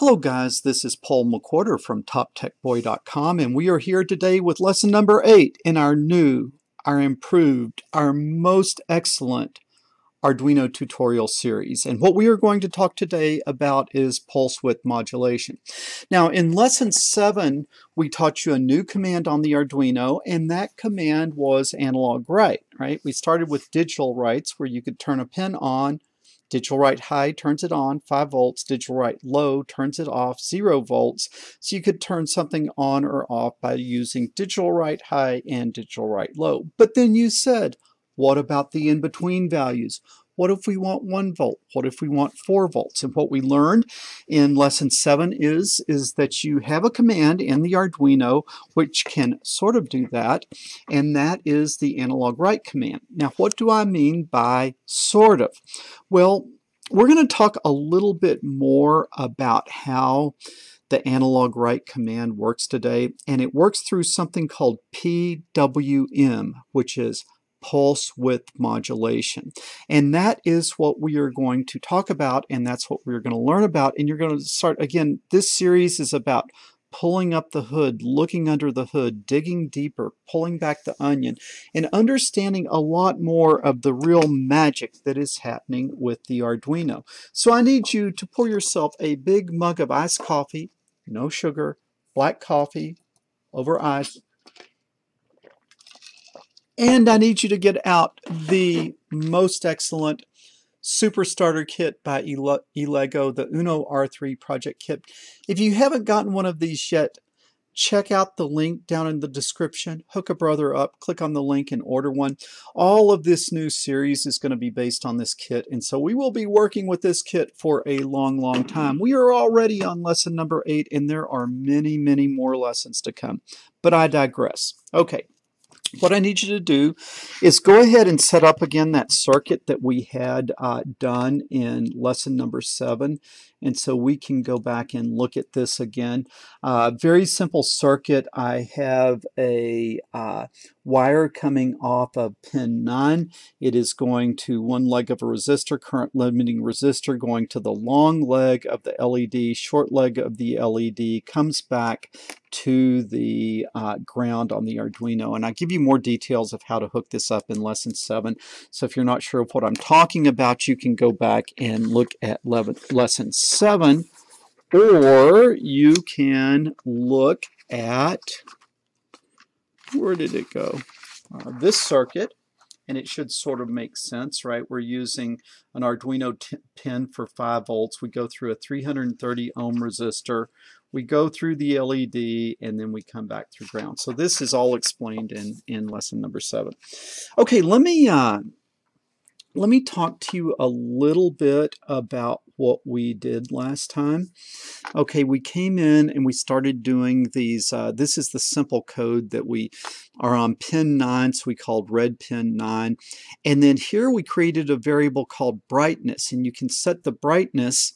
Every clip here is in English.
Hello guys, this is Paul McWhorter from TopTechBoy.com and we are here today with lesson number 8 in our new, our improved, our most excellent Arduino tutorial series. And what we are going to talk today about is pulse width modulation. Now in lesson 7 we taught you a new command on the Arduino and that command was analog write, right? We started with digital writes where you could turn a pin on Digital write high turns it on, 5 volts. Digital write low turns it off, 0 volts. So you could turn something on or off by using digital write high and digital write low. But then you said, what about the in-between values? What if we want 1 volt? What if we want 4 volts? And what we learned in lesson 7 is, is that you have a command in the Arduino which can sort of do that, and that is the analog write command. Now, what do I mean by sort of? Well, we're going to talk a little bit more about how the analog write command works today, and it works through something called PWM, which is pulse width modulation. And that is what we are going to talk about, and that's what we're going to learn about. And you're going to start, again, this series is about pulling up the hood, looking under the hood, digging deeper, pulling back the onion, and understanding a lot more of the real magic that is happening with the Arduino. So I need you to pour yourself a big mug of iced coffee, no sugar, black coffee over ice, and I need you to get out the most excellent Super Starter Kit by Elegoo, the Uno R3 project kit. If you haven't gotten one of these yet, check out the link down in the description. Hook a brother up, click on the link and order one. All of this new series is going to be based on this kit, and so we will be working with this kit for a long, long time. We are already on lesson number eight, and there are many, many more lessons to come. But I digress. Okay, what I need you to do is go ahead and set up again that circuit that we had uh, done in lesson number seven. And so we can go back and look at this again. Uh, very simple circuit. I have a uh, wire coming off of pin 9. It is going to one leg of a resistor, current limiting resistor, going to the long leg of the LED, short leg of the LED, comes back to the uh, ground on the Arduino. And I'll give you more details of how to hook this up in lesson 7. So if you're not sure of what I'm talking about, you can go back and look at lesson 7. Or you can look at, where did it go? Uh, this circuit and it should sort of make sense, right? We're using an Arduino pin for 5 volts. We go through a 330 ohm resistor we go through the LED, and then we come back through ground. So this is all explained in, in lesson number seven. Okay, let me, uh, let me talk to you a little bit about what we did last time. Okay, we came in and we started doing these, uh, this is the simple code that we are on pin 9, so we called red pin 9. And then here we created a variable called brightness, and you can set the brightness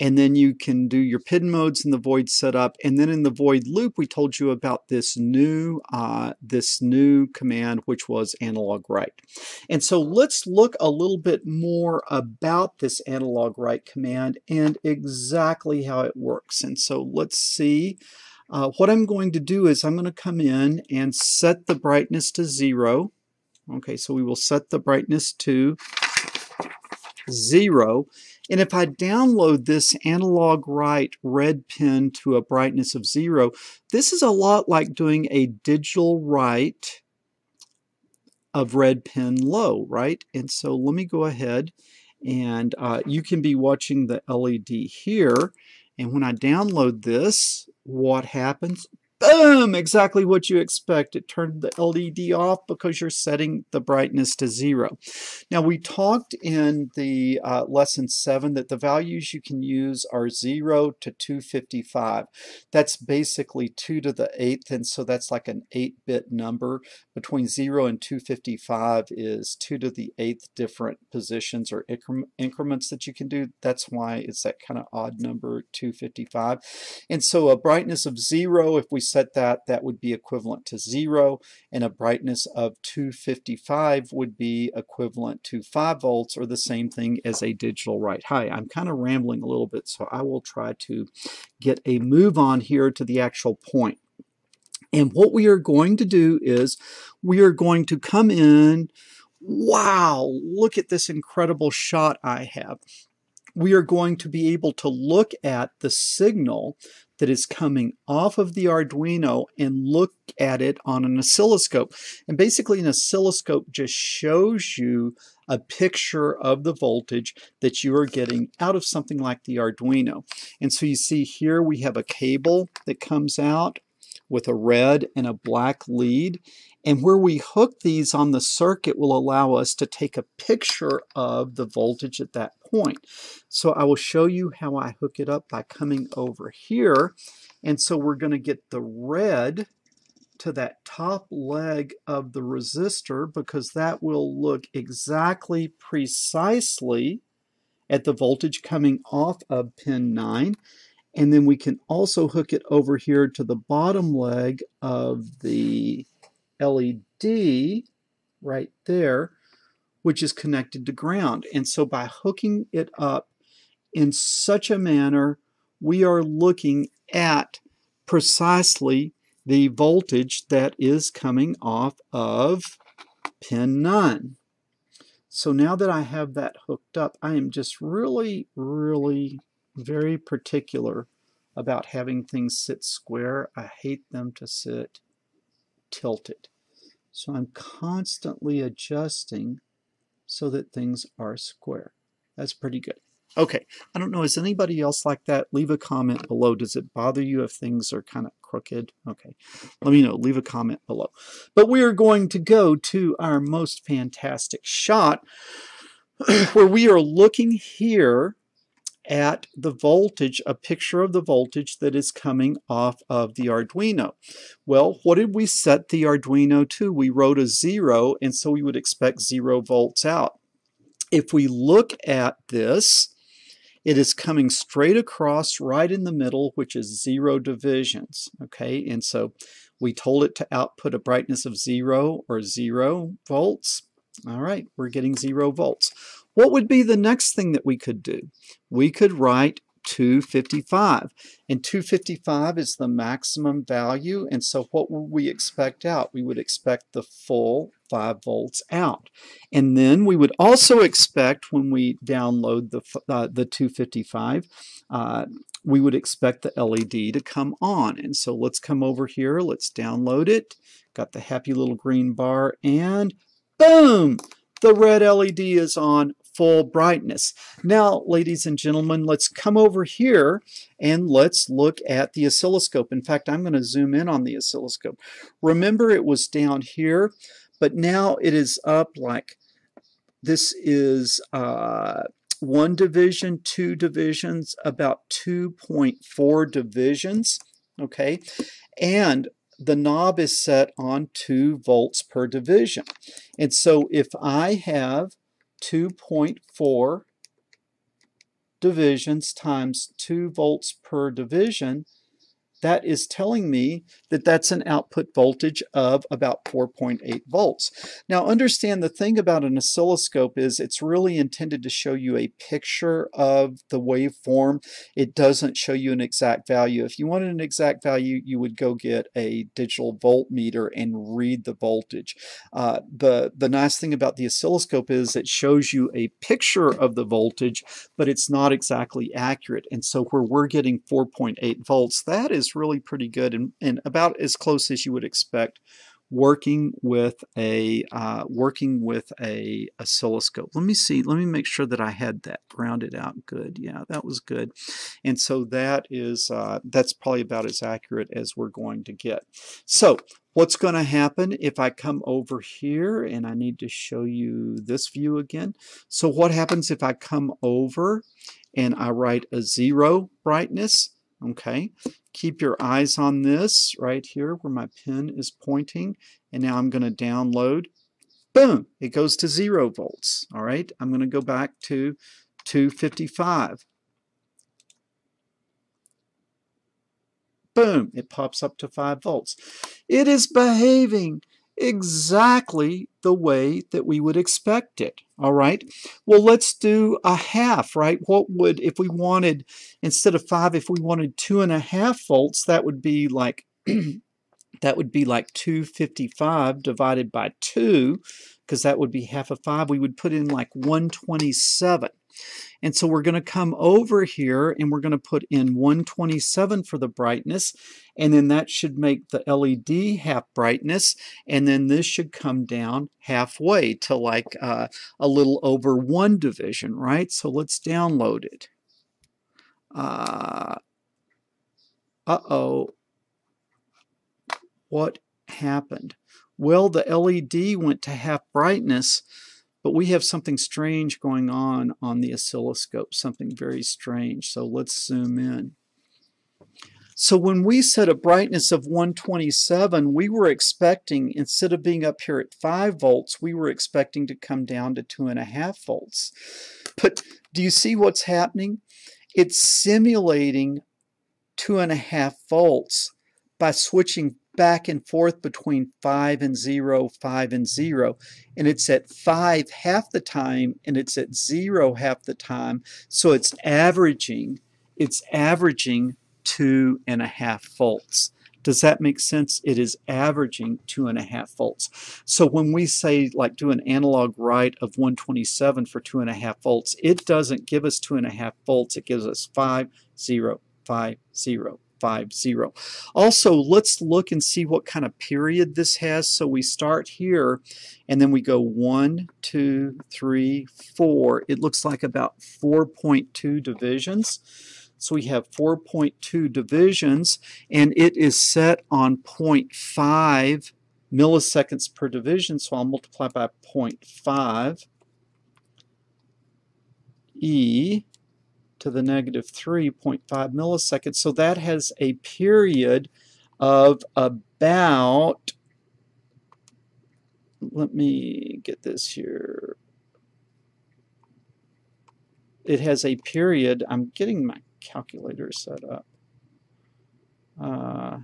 and then you can do your pin modes in the void setup. And then in the void loop, we told you about this new, uh, this new command, which was analog write. And so let's look a little bit more about this analog write command and exactly how it works. And so let's see. Uh, what I'm going to do is I'm going to come in and set the brightness to zero. Okay, so we will set the brightness to zero. And if I download this analog write red pin to a brightness of zero, this is a lot like doing a digital write of red pin low, right? And so let me go ahead and uh, you can be watching the LED here. And when I download this, what happens? Boom! Exactly what you expect. It turned the LED off because you're setting the brightness to zero. Now we talked in the uh, lesson 7 that the values you can use are 0 to 255. That's basically 2 to the 8th and so that's like an 8-bit number. Between 0 and 255 is 2 to the 8th different positions or increments that you can do. That's why it's that kind of odd number 255. And so a brightness of 0 if we set that, that would be equivalent to zero, and a brightness of 255 would be equivalent to 5 volts, or the same thing as a digital write high. I'm kind of rambling a little bit, so I will try to get a move on here to the actual point. And what we are going to do is we are going to come in, wow, look at this incredible shot I have we are going to be able to look at the signal that is coming off of the Arduino and look at it on an oscilloscope. And basically an oscilloscope just shows you a picture of the voltage that you are getting out of something like the Arduino. And so you see here we have a cable that comes out with a red and a black lead. And where we hook these on the circuit will allow us to take a picture of the voltage at that point. So I will show you how I hook it up by coming over here. And so we're going to get the red to that top leg of the resistor because that will look exactly precisely at the voltage coming off of pin 9 and then we can also hook it over here to the bottom leg of the LED right there, which is connected to ground. And so by hooking it up in such a manner, we are looking at precisely the voltage that is coming off of pin 9. So now that I have that hooked up, I am just really, really very particular about having things sit square. I hate them to sit tilted. So I'm constantly adjusting so that things are square. That's pretty good. Okay, I don't know, is anybody else like that? Leave a comment below. Does it bother you if things are kind of crooked? Okay, let me know. Leave a comment below. But we are going to go to our most fantastic shot where we are looking here at the voltage, a picture of the voltage that is coming off of the Arduino. Well, what did we set the Arduino to? We wrote a zero, and so we would expect zero volts out. If we look at this, it is coming straight across right in the middle, which is zero divisions, okay? And so we told it to output a brightness of zero or zero volts. All right, we're getting zero volts. What would be the next thing that we could do? We could write 255 and 255 is the maximum value and so what would we expect out? We would expect the full 5 volts out. And then we would also expect when we download the uh, the 255 uh, we would expect the LED to come on. And so let's come over here let's download it got the happy little green bar and boom! The red LED is on full brightness. Now, ladies and gentlemen, let's come over here and let's look at the oscilloscope. In fact, I'm going to zoom in on the oscilloscope. Remember, it was down here, but now it is up like this is uh, one division, two divisions, about 2.4 divisions, okay? And the knob is set on 2 volts per division. And so if I have 2.4 divisions times 2 volts per division, that is telling me that that's an output voltage of about 4.8 volts. Now understand the thing about an oscilloscope is it's really intended to show you a picture of the waveform. It doesn't show you an exact value. If you wanted an exact value, you would go get a digital voltmeter and read the voltage. Uh, the, the nice thing about the oscilloscope is it shows you a picture of the voltage, but it's not exactly accurate. And so where we're getting 4.8 volts, that is really pretty good and, and about as close as you would expect working with a uh, working with a oscilloscope. Let me see. Let me make sure that I had that grounded out good. Yeah, that was good. And so that is uh, that's probably about as accurate as we're going to get. So what's going to happen if I come over here and I need to show you this view again. So what happens if I come over and I write a zero brightness? Okay, keep your eyes on this right here where my pen is pointing. And now I'm going to download. Boom, it goes to zero volts. All right, I'm going to go back to 255. boom, it pops up to 5 volts. It is behaving exactly the way that we would expect it. All right. Well, let's do a half, right? What would, if we wanted, instead of five, if we wanted two and a half volts, that would be like, that would be like 255 divided by two, because that would be half of five. We would put in like 127. And so we're going to come over here and we're going to put in 127 for the brightness. And then that should make the LED half brightness. And then this should come down halfway to like uh, a little over one division, right? So let's download it. Uh, uh-oh. What happened? Well, the LED went to half brightness, but we have something strange going on on the oscilloscope, something very strange. So let's zoom in. So when we set a brightness of 127, we were expecting, instead of being up here at 5 volts, we were expecting to come down to 2.5 volts. But do you see what's happening? It's simulating 2.5 volts by switching back and forth between 5 and 0, 5 and 0. And it's at 5 half the time and it's at 0 half the time. So it's averaging, it's averaging two and a half volts. Does that make sense? It is averaging two and a half volts. So when we say like do an analog write of 127 for two and a half volts, it doesn't give us two and a half volts. It gives us five, zero, five, zero, 5, 0. Also, let's look and see what kind of period this has. So we start here, and then we go 1, 2, 3, 4. It looks like about 4.2 divisions. So we have 4.2 divisions, and it is set on 0.5 milliseconds per division, so I'll multiply by 0.5 e to the negative 3.5 milliseconds. So that has a period of about, let me get this here. It has a period, I'm getting my calculator set up. Uh,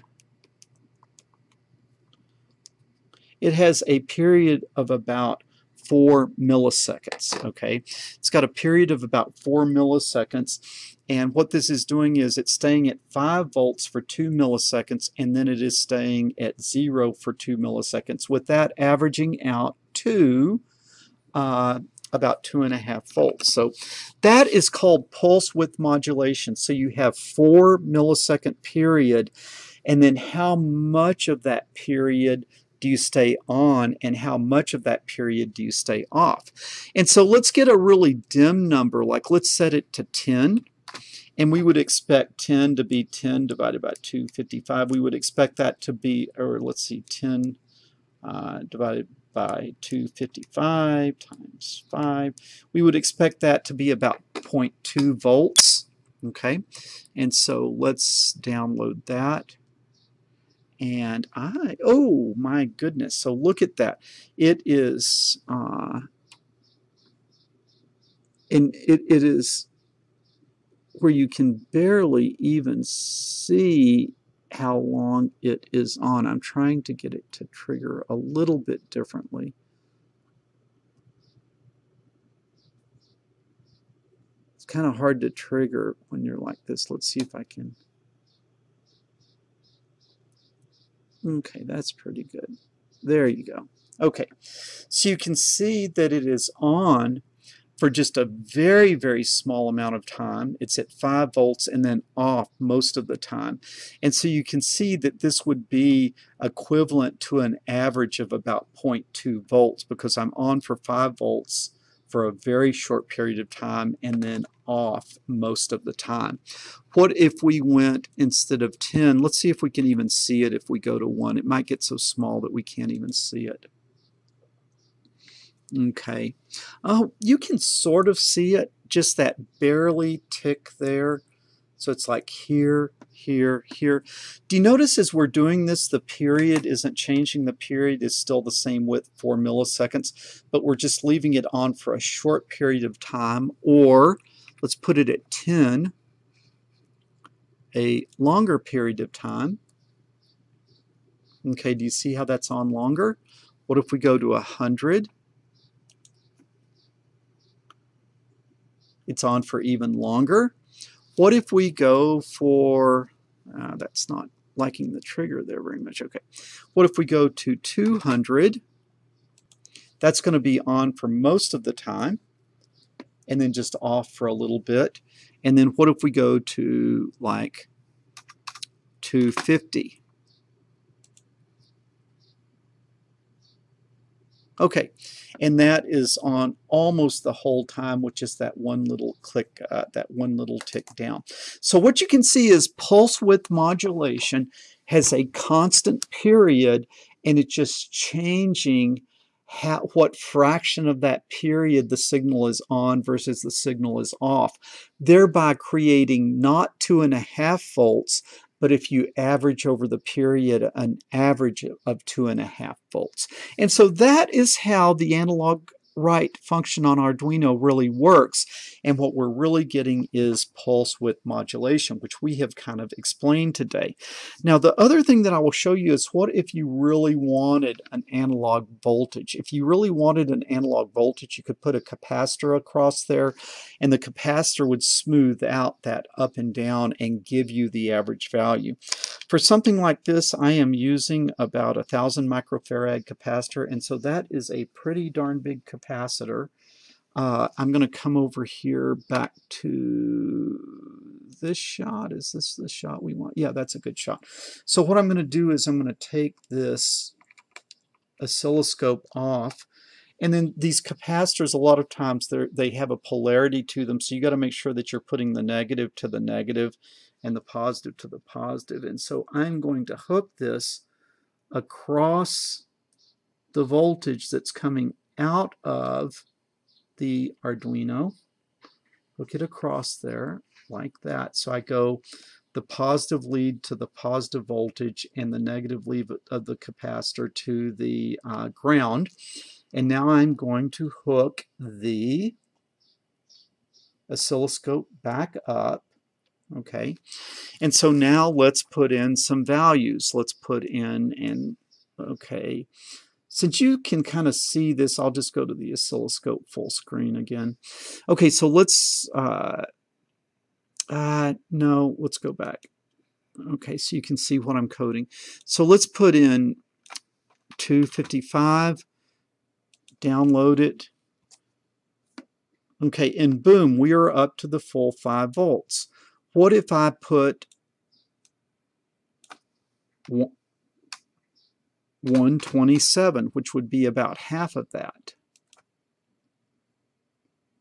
it has a period of about four milliseconds. Okay, it's got a period of about four milliseconds, and what this is doing is it's staying at five volts for two milliseconds, and then it is staying at zero for two milliseconds. With that averaging out to uh, about two and a half volts. So that is called pulse width modulation. So you have four millisecond period, and then how much of that period do you stay on and how much of that period do you stay off? And so let's get a really dim number, like let's set it to 10. And we would expect 10 to be 10 divided by 255. We would expect that to be, or let's see, 10 uh, divided by 255 times 5. We would expect that to be about 0.2 volts. Okay, and so let's download that. And I, oh my goodness, so look at that. It is, uh, and it, it is where you can barely even see how long it is on. I'm trying to get it to trigger a little bit differently. It's kind of hard to trigger when you're like this. Let's see if I can. Okay, that's pretty good. There you go. Okay, so you can see that it is on for just a very, very small amount of time. It's at 5 volts and then off most of the time. And so you can see that this would be equivalent to an average of about 0.2 volts because I'm on for 5 volts for a very short period of time and then off most of the time. What if we went instead of 10? Let's see if we can even see it if we go to 1. It might get so small that we can't even see it. Okay. Oh, you can sort of see it, just that barely tick there. So it's like here, here, here. Do you notice as we're doing this, the period isn't changing. The period is still the same width, 4 milliseconds, but we're just leaving it on for a short period of time. Or let's put it at 10. a longer period of time, okay, do you see how that's on longer? What if we go to 100? It's on for even longer. What if we go for, uh, that's not liking the trigger there very much. Okay. What if we go to 200? That's going to be on for most of the time and then just off for a little bit. And then what if we go to like 250? Okay, and that is on almost the whole time with just that one little click, uh, that one little tick down. So what you can see is pulse width modulation has a constant period and it's just changing how, what fraction of that period the signal is on versus the signal is off, thereby creating not two and a half volts, but if you average over the period an average of two and a half volts. And so that is how the analog write function on Arduino really works. And what we're really getting is pulse width modulation, which we have kind of explained today. Now, the other thing that I will show you is what if you really wanted an analog voltage? If you really wanted an analog voltage, you could put a capacitor across there, and the capacitor would smooth out that up and down and give you the average value. For something like this, I am using about a thousand microfarad capacitor, and so that is a pretty darn big capacitor. Uh, I'm going to come over here back to this shot. Is this the shot we want? Yeah, that's a good shot. So what I'm going to do is I'm going to take this oscilloscope off and then these capacitors, a lot of times they have a polarity to them, so you got to make sure that you're putting the negative to the negative and the positive to the positive. And so I'm going to hook this across the voltage that's coming out of the Arduino. Hook it across there like that. So I go the positive lead to the positive voltage and the negative lead of the capacitor to the uh, ground. And now I'm going to hook the oscilloscope back up Okay, and so now let's put in some values. Let's put in, and okay, since you can kind of see this, I'll just go to the oscilloscope full screen again. Okay, so let's, uh, uh, no, let's go back. Okay, so you can see what I'm coding. So let's put in 255, download it. Okay, and boom, we are up to the full 5 volts. What if I put 127, which would be about half of that?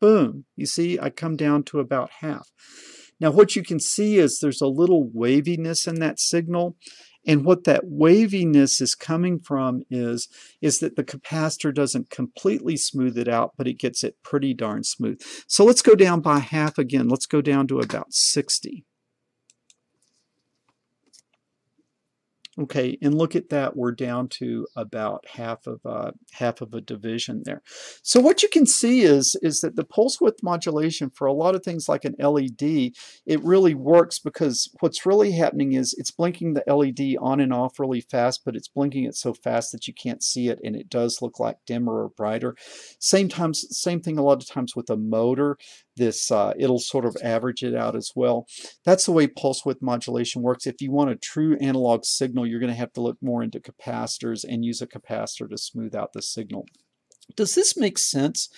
Boom. You see, I come down to about half. Now what you can see is there's a little waviness in that signal and what that waviness is coming from is, is that the capacitor doesn't completely smooth it out, but it gets it pretty darn smooth. So let's go down by half again. Let's go down to about 60. Okay, and look at that, we're down to about half of a, half of a division there. So what you can see is, is that the pulse width modulation for a lot of things like an LED, it really works because what's really happening is it's blinking the LED on and off really fast, but it's blinking it so fast that you can't see it and it does look like dimmer or brighter. Same times, same thing a lot of times with a motor this uh, it'll sort of average it out as well. That's the way pulse width modulation works. If you want a true analog signal, you're going to have to look more into capacitors and use a capacitor to smooth out the signal. Does this make sense?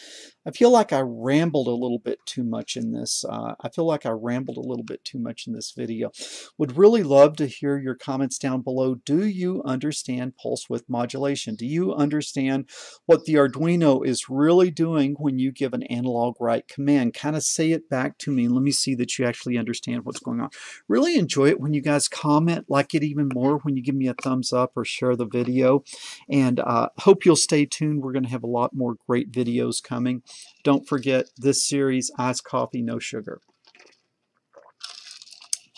I feel like I rambled a little bit too much in this. Uh, I feel like I rambled a little bit too much in this video. Would really love to hear your comments down below. Do you understand pulse width modulation? Do you understand what the Arduino is really doing when you give an analog write command? Kind of say it back to me. Let me see that you actually understand what's going on. Really enjoy it when you guys comment, like it even more when you give me a thumbs up or share the video. And uh, hope you'll stay tuned. We're going to have a lot more great videos coming. Don't forget this series, Iced Coffee, No Sugar.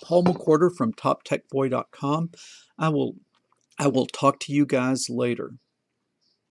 Paul McWhorter from TopTechBoy.com. I will, I will talk to you guys later.